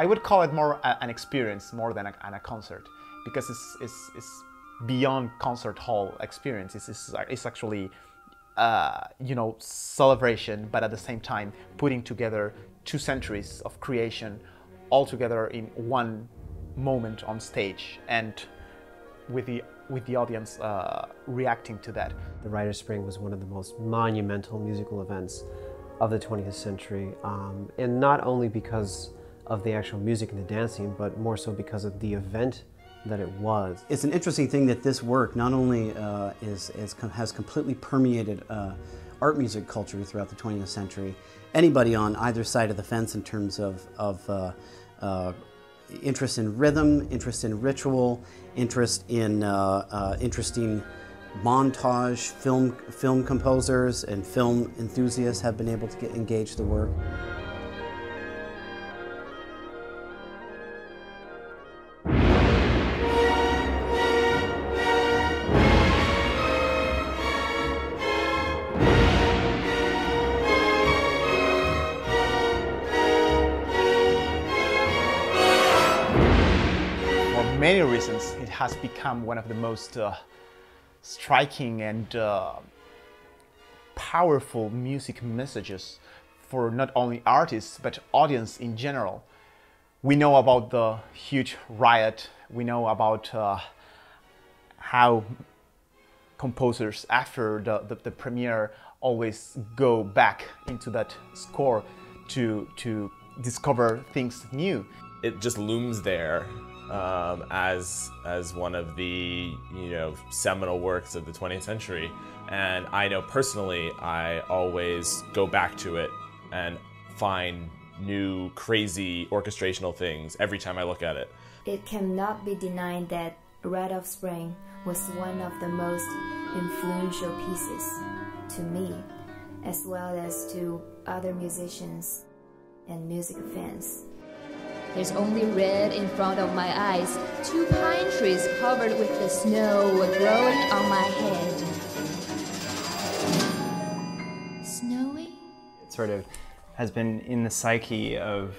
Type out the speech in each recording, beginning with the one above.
I would call it more a, an experience more than a, a concert because it's, it's, it's beyond concert hall experience. It's, it's, it's actually, uh, you know, celebration, but at the same time putting together two centuries of creation all together in one moment on stage and with the with the audience uh, reacting to that. The Rite of Spring was one of the most monumental musical events of the 20th century, um, and not only because of the actual music and the dancing, but more so because of the event that it was. It's an interesting thing that this work not only uh, is, is, has completely permeated uh, art music culture throughout the 20th century. Anybody on either side of the fence in terms of, of uh, uh interest in rhythm, interest in ritual, interest in uh, uh, interesting montage, film, film composers and film enthusiasts have been able to get engage the work. Many reasons, it has become one of the most uh, striking and uh, powerful music messages for not only artists but audience in general. We know about the huge riot, we know about uh, how composers after the, the, the, premiere always go back into that score to, to discover things new. It just looms there um, as as one of the you know seminal works of the 20th century. And I know personally, I always go back to it and find new crazy orchestrational things every time I look at it. It cannot be denied that Rite of Spring was one of the most influential pieces to me, as well as to other musicians and music fans. There's only red in front of my eyes. Two pine trees covered with the snow were growing on my head. Snowy? It sort of has been in the psyche of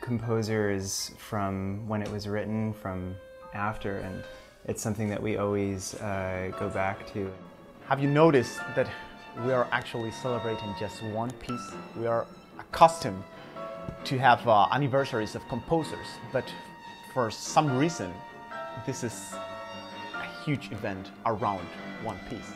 composers from when it was written, from after, and it's something that we always uh, go back to. Have you noticed that we are actually celebrating just one piece? We are accustomed to have uh, anniversaries of composers, but for some reason, this is a huge event around one piece.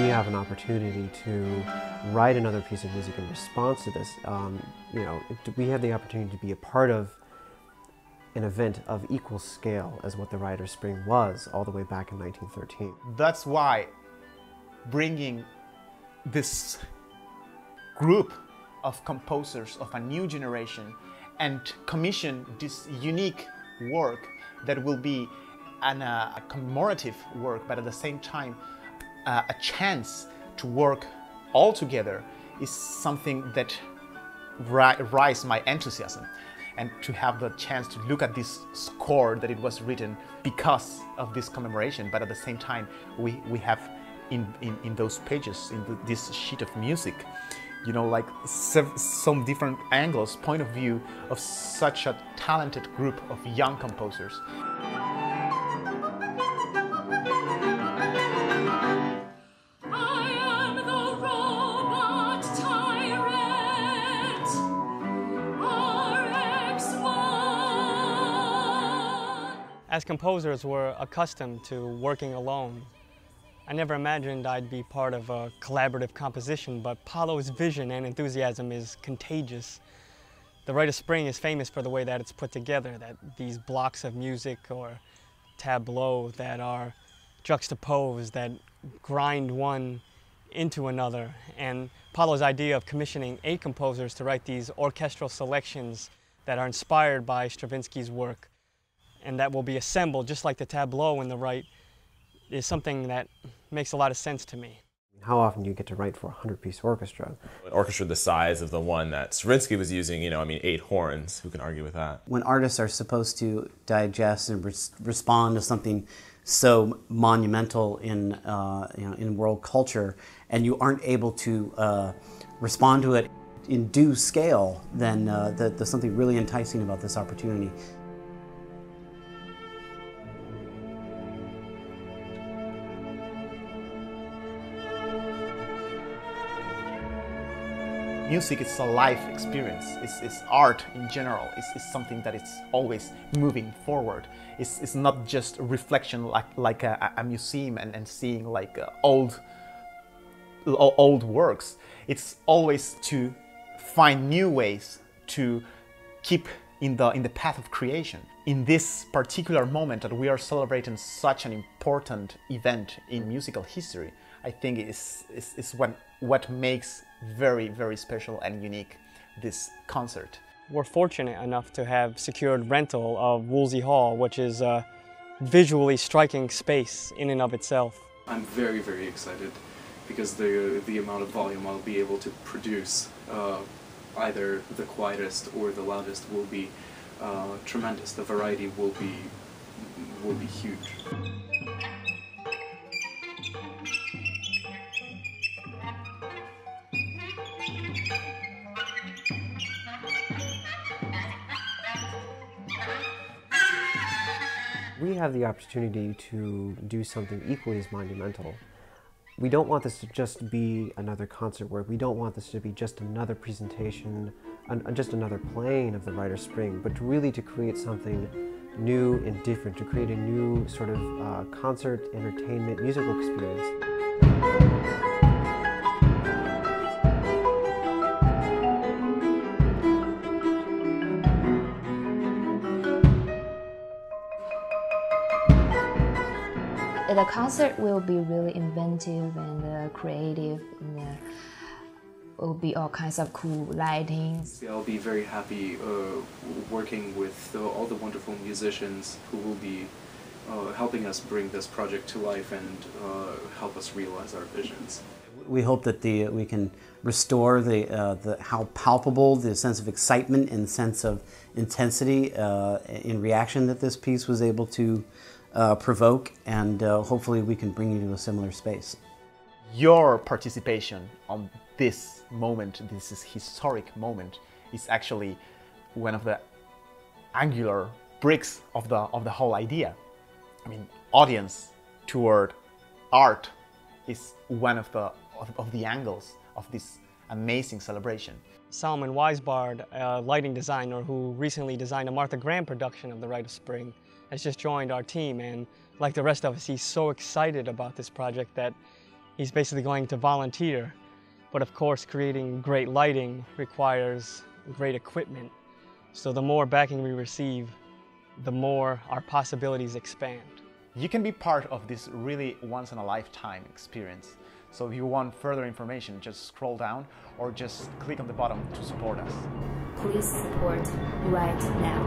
We have an opportunity to write another piece of music in response to this. Um, you know, we have the opportunity to be a part of an event of equal scale as what the Rite of Spring was all the way back in 1913. That's why bringing this group of composers of a new generation and commission this unique work that will be an, uh, a commemorative work, but at the same time uh, a chance to work all together is something that ri rise my enthusiasm and to have the chance to look at this score that it was written because of this commemoration, but at the same time, we, we have in, in, in those pages, in the, this sheet of music, you know, like some different angles, point of view of such a talented group of young composers. As composers, we're accustomed to working alone. I never imagined I'd be part of a collaborative composition, but Paolo's vision and enthusiasm is contagious. The Rite of Spring is famous for the way that it's put together, that these blocks of music or tableau that are juxtaposed, that grind one into another. And Paolo's idea of commissioning eight composers to write these orchestral selections that are inspired by Stravinsky's work and that will be assembled just like the tableau in the Rite is something that makes a lot of sense to me. how often do you get to write for a 100 piece orchestra? An orchestra the size of the one that Stravinsky was using, you know, I mean, eight horns. Who can argue with that? When artists are supposed to digest and res- respond to something so monumental in, uh, you know, in world culture, and you aren't able to uh, respond to it in due scale, then uh, that, there's something really enticing about this opportunity. Music is a life experience. It's, it's art in general. It's, it's, something that is always moving forward. It's, it's not just reflection like, like a, a museum and, and seeing like uh, old, old works. It's always to find new ways to keep in the, in the path of creation. In this particular moment that we are celebrating such an important event in musical history, I think is, is, is what, what makes very, very special and unique this concert. We're fortunate enough to have secured rental of Woolsey Hall, which is a visually striking space in and of itself. I'm very, very excited because the, the amount of volume I'll be able to produce, uh, either the quietest or the loudest, will be uh, tremendous. The variety will be, will be huge. We have the opportunity to do something equally as monumental. We don't want this to just be another concert work. We don't want this to be just another presentation, an, just another playing of the Rite of Spring, but really to create something new and different, to create a new sort of uh, concert, entertainment, musical experience. Concert will be really inventive and uh, creative and uh, will be all kinds of cool lightings. I'll be very happy uh, working with the, all the wonderful musicians who will be uh, helping us bring this project to life and uh, help us realize our visions. We hope that the we can restore the, uh, the how palpable the sense of excitement and sense of intensity in reaction that this piece was able to uh, provoke, and uh, hopefully we can bring you to a similar space. Your participation on this moment, this historic moment, is actually one of the angular bricks of the of the whole idea. I mean, audience toward art is one of the of, of the angles of this amazing celebration. Solomon Weisbard, a lighting designer who recently designed a Martha Graham production of The Rite of Spring, has just joined our team and like the rest of us, he's so excited about this project that he's basically going to volunteer. But of course, creating great lighting requires great equipment. So the more backing we receive, the more our possibilities expand. You can be part of this really once in a lifetime experience. So if you want further information, just scroll down or just click on the bottom to support us. Please support right now.